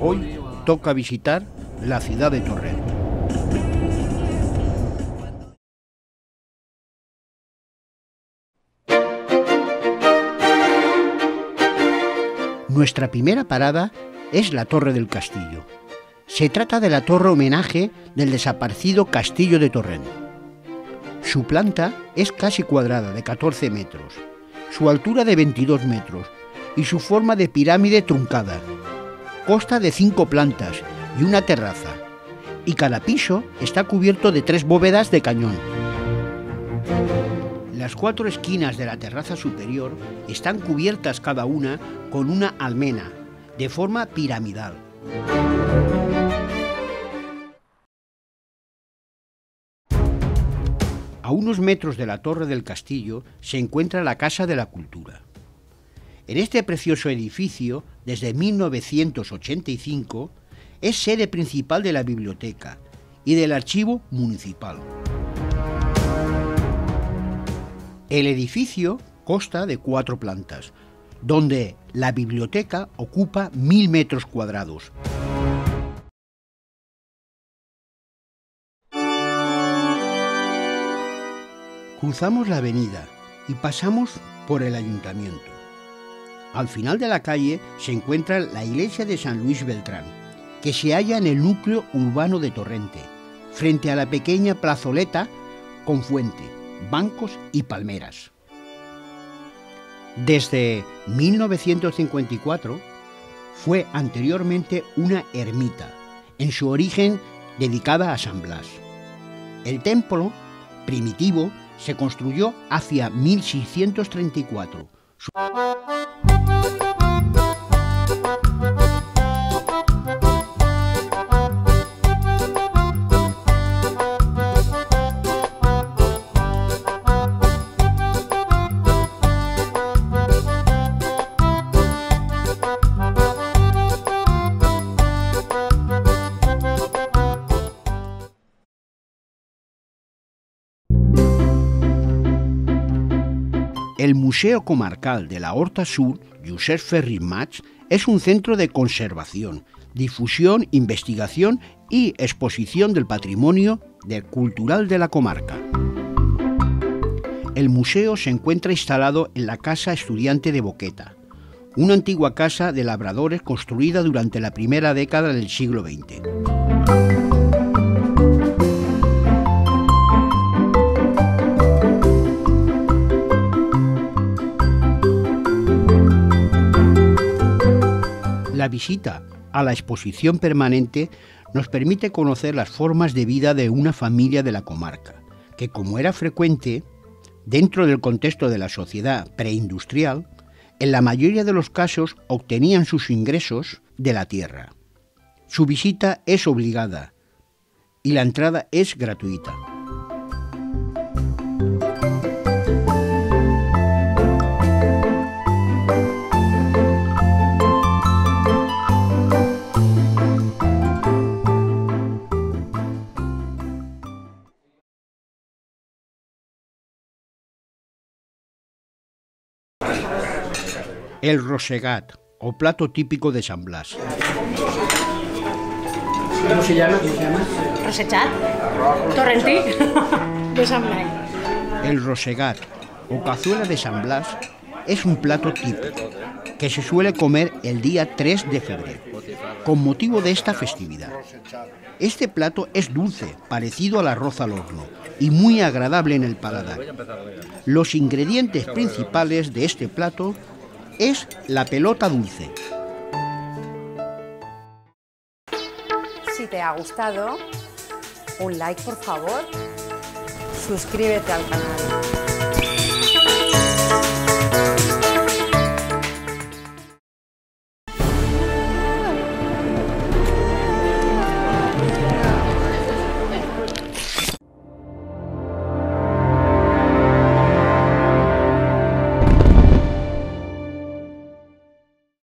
Hoy toca visitar la ciudad de Torrent. Nuestra primera parada es la Torre del Castillo. Se trata de la torre homenaje del desaparecido Castillo de Torrent. Su planta es casi cuadrada, de 14 metros, su altura de 22 metros y su forma de pirámide truncada. Consta de cinco plantas y una terraza, y cada piso está cubierto de tres bóvedas de cañón. Las cuatro esquinas de la terraza superior están cubiertas cada una con una almena, de forma piramidal. A unos metros de la torre del castillo se encuentra la Casa de la Cultura. En este precioso edificio, desde 1985, es sede principal de la biblioteca y del archivo municipal. El edificio consta de cuatro plantas, donde la biblioteca ocupa mil metros cuadrados. Cruzamos la avenida y pasamos por el ayuntamiento. Al final de la calle se encuentra la iglesia de San Luis Beltrán, que se halla en el núcleo urbano de Torrente, frente a la pequeña plazoleta con fuente, bancos y palmeras. Desde 1954 fue anteriormente una ermita, en su origen dedicada a San Blas. El templo, primitivo, se construyó hacia 1634. El Museo Comarcal de la Horta Sur, Josep Ferri Mach, es un centro de conservación, difusión, investigación y exposición del patrimonio cultural de la comarca. El museo se encuentra instalado en la Casa Estudiante de Boqueta, una antigua casa de labradores construida durante la primera década del siglo XX. Visita a la exposición permanente nos permite conocer las formas de vida de una familia de la comarca, que como era frecuente, dentro del contexto de la sociedad preindustrial, en la mayoría de los casos obtenían sus ingresos de la tierra. Su visita es obligada y la entrada es gratuita. El rosegat, o plato típico de San Blas. ¿Cómo se llama? ¿Cómo se llama? Rosechat. Torrentí. De San Blas. El rosegat, o cazuela de San Blas, es un plato típico que se suele comer el día 3 de febrero, con motivo de esta festividad. Este plato es dulce, parecido al arroz al horno, y muy agradable en el paladar. Los ingredientes principales de este plato es la pelota dulce. Si te ha gustado, un like por favor. Suscríbete al canal.